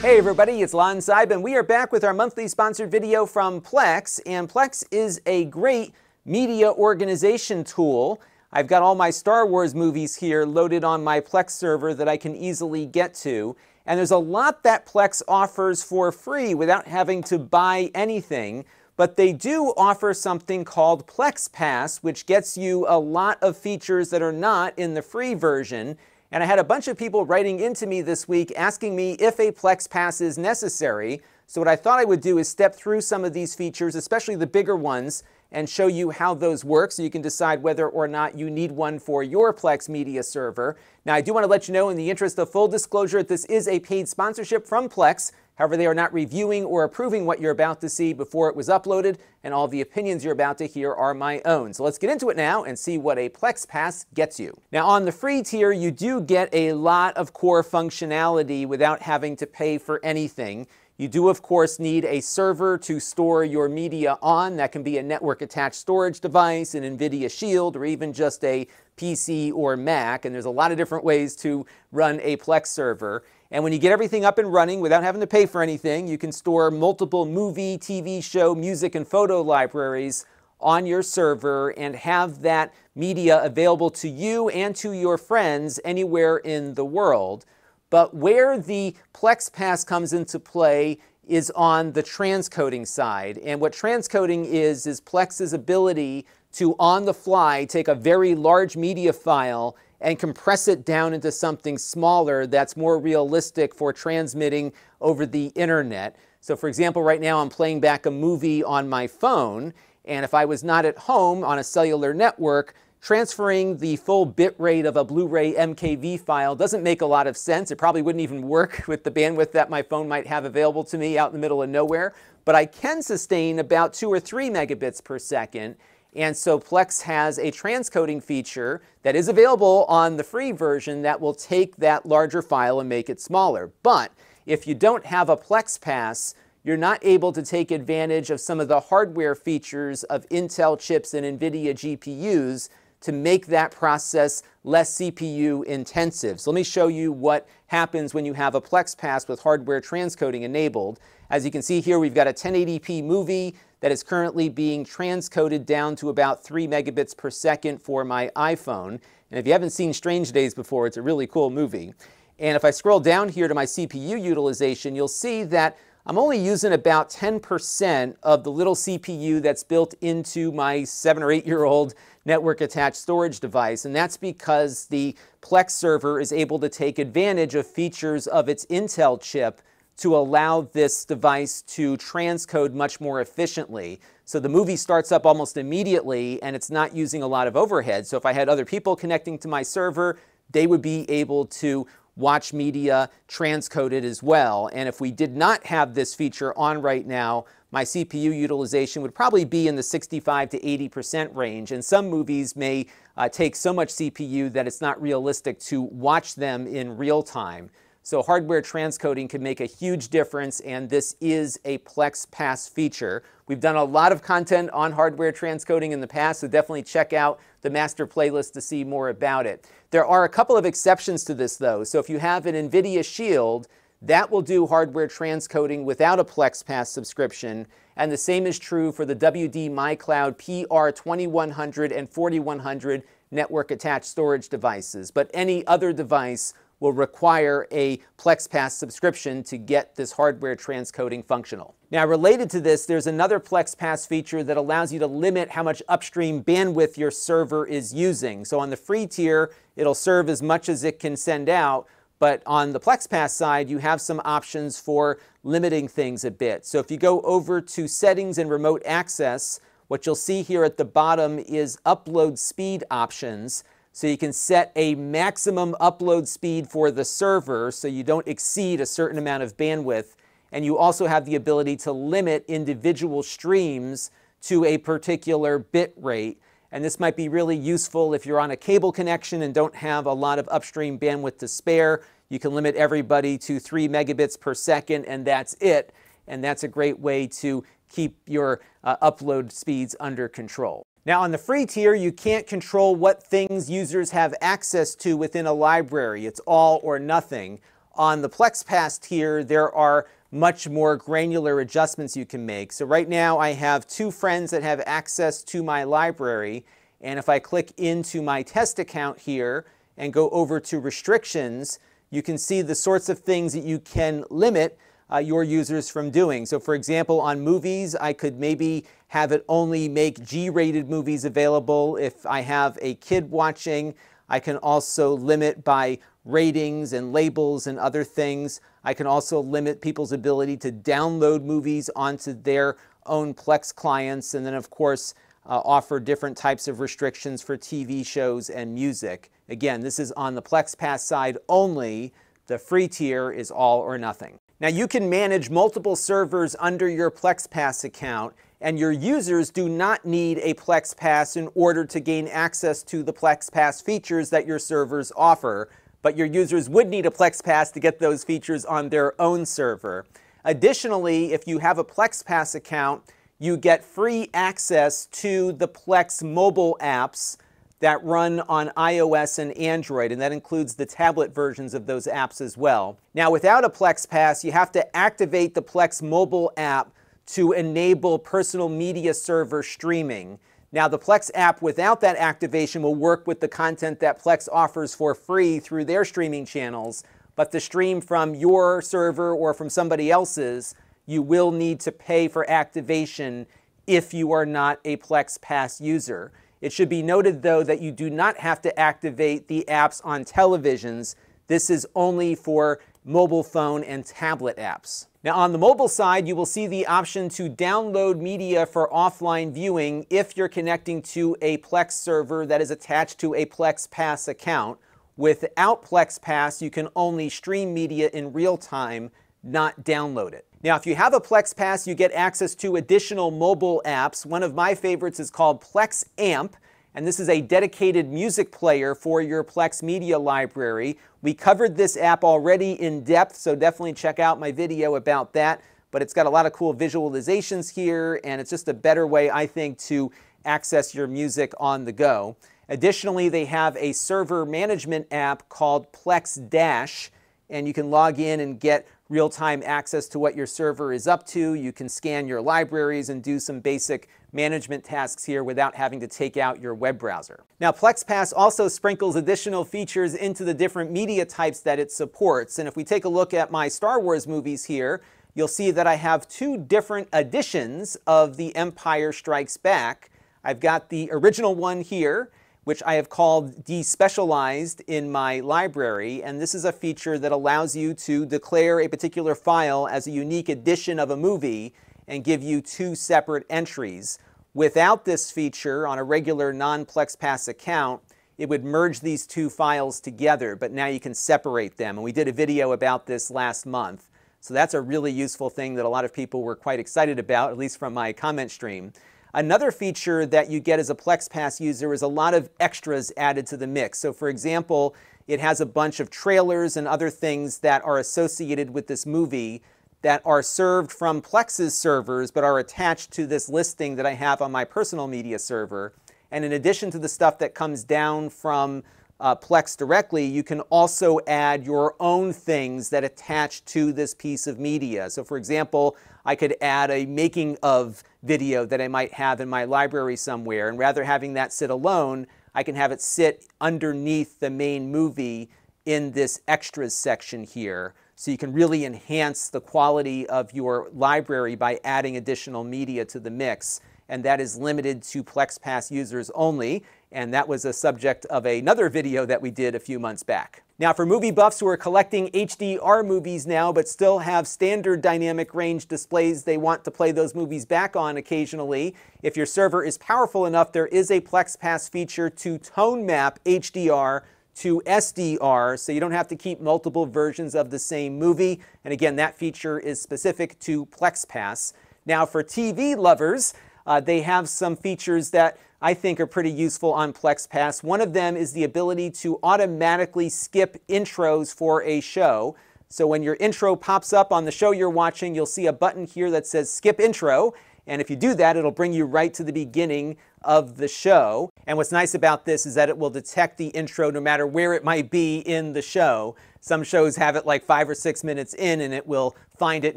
Hey everybody, it's Lon Seidman, and we are back with our monthly sponsored video from Plex. And Plex is a great media organization tool. I've got all my Star Wars movies here loaded on my Plex server that I can easily get to. And there's a lot that Plex offers for free without having to buy anything. But they do offer something called Plex Pass, which gets you a lot of features that are not in the free version. And I had a bunch of people writing into me this week asking me if a Plex Pass is necessary. So what I thought I would do is step through some of these features, especially the bigger ones, and show you how those work so you can decide whether or not you need one for your Plex media server. Now, I do want to let you know in the interest of full disclosure this is a paid sponsorship from Plex. However, they are not reviewing or approving what you're about to see before it was uploaded, and all the opinions you're about to hear are my own. So let's get into it now and see what a Plex Pass gets you. Now, on the free tier, you do get a lot of core functionality without having to pay for anything. You do, of course, need a server to store your media on. That can be a network attached storage device, an NVIDIA Shield, or even just a PC or Mac. And there's a lot of different ways to run a Plex server. And when you get everything up and running without having to pay for anything, you can store multiple movie, TV show, music, and photo libraries on your server and have that media available to you and to your friends anywhere in the world. But where the Plex Pass comes into play is on the transcoding side. And what transcoding is, is Plex's ability to, on the fly, take a very large media file and compress it down into something smaller that's more realistic for transmitting over the internet. So, for example, right now I'm playing back a movie on my phone, and if I was not at home on a cellular network, transferring the full bit rate of a Blu-ray MKV file doesn't make a lot of sense. It probably wouldn't even work with the bandwidth that my phone might have available to me out in the middle of nowhere. But I can sustain about two or three megabits per second. And so Plex has a transcoding feature that is available on the free version that will take that larger file and make it smaller. But if you don't have a Plex Pass, you're not able to take advantage of some of the hardware features of Intel chips and NVIDIA GPUs to make that process less CPU intensive. So let me show you what happens when you have a Plex Pass with hardware transcoding enabled. As you can see here, we've got a 1080p movie that is currently being transcoded down to about 3 megabits per second for my iPhone. And if you haven't seen Strange Days before, it's a really cool movie. And if I scroll down here to my CPU utilization, you'll see that I'm only using about 10% of the little CPU that's built into my seven or eight year old network attached storage device. And that's because the Plex server is able to take advantage of features of its Intel chip to allow this device to transcode much more efficiently. So the movie starts up almost immediately and it's not using a lot of overhead. So if I had other people connecting to my server, they would be able to watch media transcoded as well. And if we did not have this feature on right now, my CPU utilization would probably be in the 65 to 80% range. And some movies may uh, take so much CPU that it's not realistic to watch them in real time. So hardware transcoding can make a huge difference, and this is a Plex Pass feature. We've done a lot of content on hardware transcoding in the past, so definitely check out the master playlist to see more about it. There are a couple of exceptions to this, though. So if you have an NVIDIA Shield, that will do hardware transcoding without a Plex Pass subscription. And the same is true for the WD MyCloud PR2100 and 4100 network attached storage devices. But any other device will require a Plex Pass subscription to get this hardware transcoding functional. Now, related to this, there's another Plex Pass feature that allows you to limit how much upstream bandwidth your server is using. So on the free tier, it'll serve as much as it can send out, but on the Plex Pass side, you have some options for limiting things a bit. So if you go over to settings and remote access, what you'll see here at the bottom is upload speed options. So you can set a maximum upload speed for the server so you don't exceed a certain amount of bandwidth. And you also have the ability to limit individual streams to a particular bit rate. And this might be really useful if you're on a cable connection and don't have a lot of upstream bandwidth to spare. You can limit everybody to 3 megabits per second, and that's it. And that's a great way to keep your uh, upload speeds under control. Now on the free tier, you can't control what things users have access to within a library. It's all or nothing. On the Plex Pass tier, there are much more granular adjustments you can make. So right now I have two friends that have access to my library. And if I click into my test account here and go over to restrictions, you can see the sorts of things that you can limit uh, your users from doing. So for example, on movies, I could maybe have it only make G-rated movies available. If I have a kid watching, I can also limit by ratings and labels and other things. I can also limit people's ability to download movies onto their own Plex clients. And then of course, uh, offer different types of restrictions for TV shows and music. Again, this is on the Plex Pass side only. The free tier is all or nothing. Now you can manage multiple servers under your PlexPass account and your users do not need a PlexPass in order to gain access to the PlexPass features that your servers offer, but your users would need a PlexPass to get those features on their own server. Additionally, if you have a PlexPass account, you get free access to the Plex mobile apps that run on iOS and Android, and that includes the tablet versions of those apps as well. Now, without a Plex Pass, you have to activate the Plex mobile app to enable personal media server streaming. Now, the Plex app without that activation will work with the content that Plex offers for free through their streaming channels, but the stream from your server or from somebody else's, you will need to pay for activation if you are not a Plex Pass user. It should be noted, though, that you do not have to activate the apps on televisions. This is only for mobile phone and tablet apps. Now, on the mobile side, you will see the option to download media for offline viewing if you're connecting to a Plex server that is attached to a Plex Pass account. Without Plex Pass, you can only stream media in real time, not download it. Now, if you have a Plex Pass, you get access to additional mobile apps. One of my favorites is called Plex Amp, and this is a dedicated music player for your Plex Media library. We covered this app already in depth, so definitely check out my video about that. But it's got a lot of cool visualizations here, and it's just a better way, I think, to access your music on the go. Additionally, they have a server management app called Plex Dash, and you can log in and get real-time access to what your server is up to. You can scan your libraries and do some basic management tasks here without having to take out your web browser. Now, PlexPass also sprinkles additional features into the different media types that it supports. And if we take a look at my Star Wars movies here, you'll see that I have two different editions of The Empire Strikes Back. I've got the original one here, which I have called despecialized in my library. And this is a feature that allows you to declare a particular file as a unique edition of a movie and give you two separate entries. Without this feature on a regular non-PlexPass account, it would merge these two files together, but now you can separate them. And we did a video about this last month. So that's a really useful thing that a lot of people were quite excited about, at least from my comment stream. Another feature that you get as a PlexPass user is a lot of extras added to the mix. So for example, it has a bunch of trailers and other things that are associated with this movie that are served from Plex's servers but are attached to this listing that I have on my personal media server. And in addition to the stuff that comes down from uh, Plex directly, you can also add your own things that attach to this piece of media. So for example, I could add a making of video that I might have in my library somewhere. And rather having that sit alone, I can have it sit underneath the main movie in this extras section here. So you can really enhance the quality of your library by adding additional media to the mix. And that is limited to PlexPass users only and that was a subject of another video that we did a few months back. Now for movie buffs who are collecting HDR movies now but still have standard dynamic range displays they want to play those movies back on occasionally, if your server is powerful enough, there is a PlexPass feature to tone map HDR to SDR, so you don't have to keep multiple versions of the same movie. And again, that feature is specific to PlexPass. Now for TV lovers, uh, they have some features that I think are pretty useful on Plex Pass. One of them is the ability to automatically skip intros for a show. So when your intro pops up on the show you're watching, you'll see a button here that says skip intro. And if you do that, it'll bring you right to the beginning of the show. And what's nice about this is that it will detect the intro no matter where it might be in the show. Some shows have it like five or six minutes in and it will find it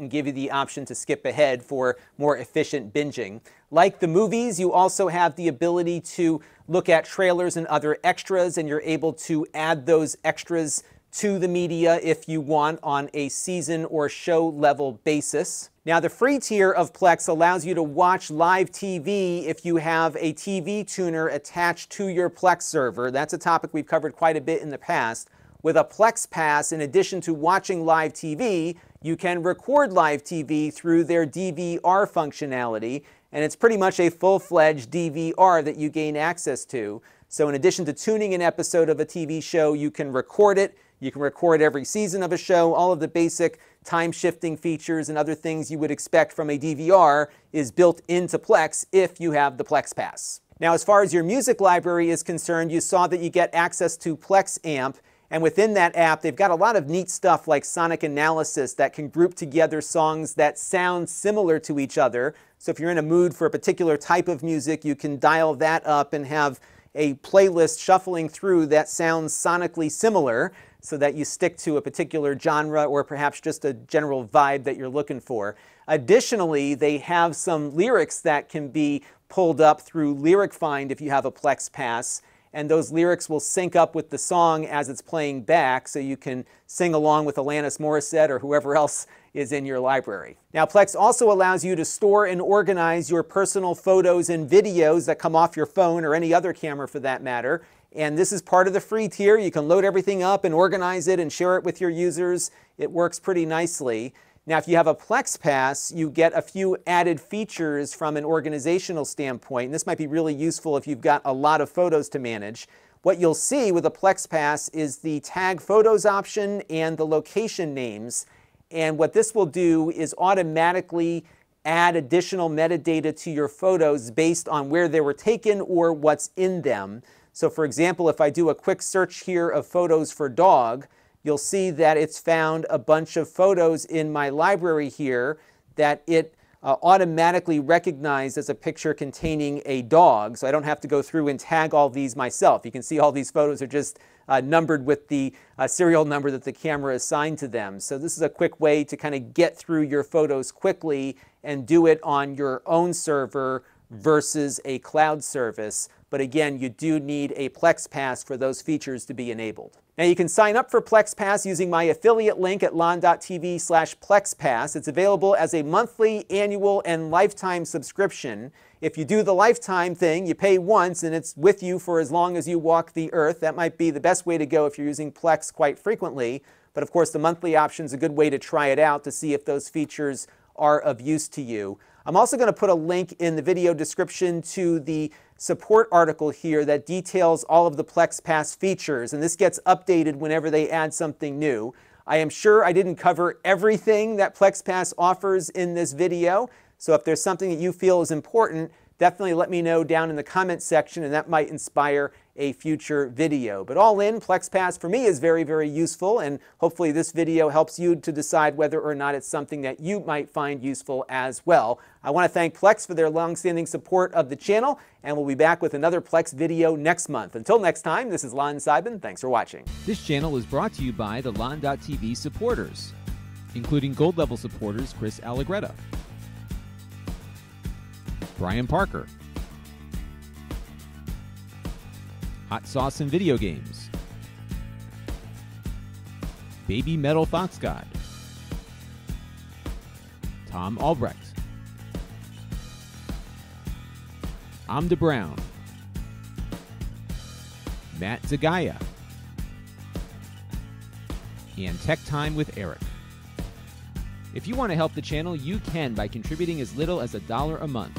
and give you the option to skip ahead for more efficient binging. Like the movies, you also have the ability to look at trailers and other extras, and you're able to add those extras to the media if you want on a season or show level basis. Now, the free tier of Plex allows you to watch live TV if you have a TV tuner attached to your Plex server. That's a topic we've covered quite a bit in the past. With a Plex Pass, in addition to watching live TV, you can record live TV through their DVR functionality, and it's pretty much a full-fledged DVR that you gain access to. So in addition to tuning an episode of a TV show, you can record it. You can record every season of a show. All of the basic time shifting features and other things you would expect from a DVR is built into Plex if you have the Plex Pass. Now, as far as your music library is concerned, you saw that you get access to Plexamp, and within that app, they've got a lot of neat stuff like sonic analysis that can group together songs that sound similar to each other. So if you're in a mood for a particular type of music, you can dial that up and have a playlist shuffling through that sounds sonically similar so that you stick to a particular genre or perhaps just a general vibe that you're looking for. Additionally, they have some lyrics that can be pulled up through LyricFind if you have a Plex Pass and those lyrics will sync up with the song as it's playing back so you can sing along with Alanis Morissette or whoever else is in your library. Now Plex also allows you to store and organize your personal photos and videos that come off your phone or any other camera for that matter. And this is part of the free tier. You can load everything up and organize it and share it with your users. It works pretty nicely. Now, if you have a Plex Pass, you get a few added features from an organizational standpoint. And this might be really useful if you've got a lot of photos to manage. What you'll see with a Plex Pass is the tag photos option and the location names. And what this will do is automatically add additional metadata to your photos based on where they were taken or what's in them. So for example, if I do a quick search here of photos for dog, you'll see that it's found a bunch of photos in my library here that it uh, automatically recognized as a picture containing a dog. So I don't have to go through and tag all these myself. You can see all these photos are just uh, numbered with the uh, serial number that the camera assigned to them. So this is a quick way to kind of get through your photos quickly and do it on your own server versus a cloud service. But again, you do need a Plex Pass for those features to be enabled. Now you can sign up for Plex Pass using my affiliate link at lon.tv slash plexpass. It's available as a monthly, annual, and lifetime subscription. If you do the lifetime thing, you pay once and it's with you for as long as you walk the earth. That might be the best way to go if you're using Plex quite frequently. But of course, the monthly option is a good way to try it out to see if those features are of use to you. I'm also going to put a link in the video description to the support article here that details all of the Plex Pass features, and this gets updated whenever they add something new. I am sure I didn't cover everything that Plex Pass offers in this video, so if there's something that you feel is important, definitely let me know down in the comment section and that might inspire a future video. But all in, PlexPass for me is very, very useful and hopefully this video helps you to decide whether or not it's something that you might find useful as well. I want to thank Plex for their long-standing support of the channel and we'll be back with another Plex video next month. Until next time, this is Lon Seidman. Thanks for watching. This channel is brought to you by the Lon.TV supporters, including gold level supporters Chris Allegretta, Brian Parker, Hot Sauce and Video Games, Baby Metal Fox God, Tom Albrecht, Amda Brown, Matt Zagaya, and Tech Time with Eric. If you want to help the channel, you can by contributing as little as a dollar a month.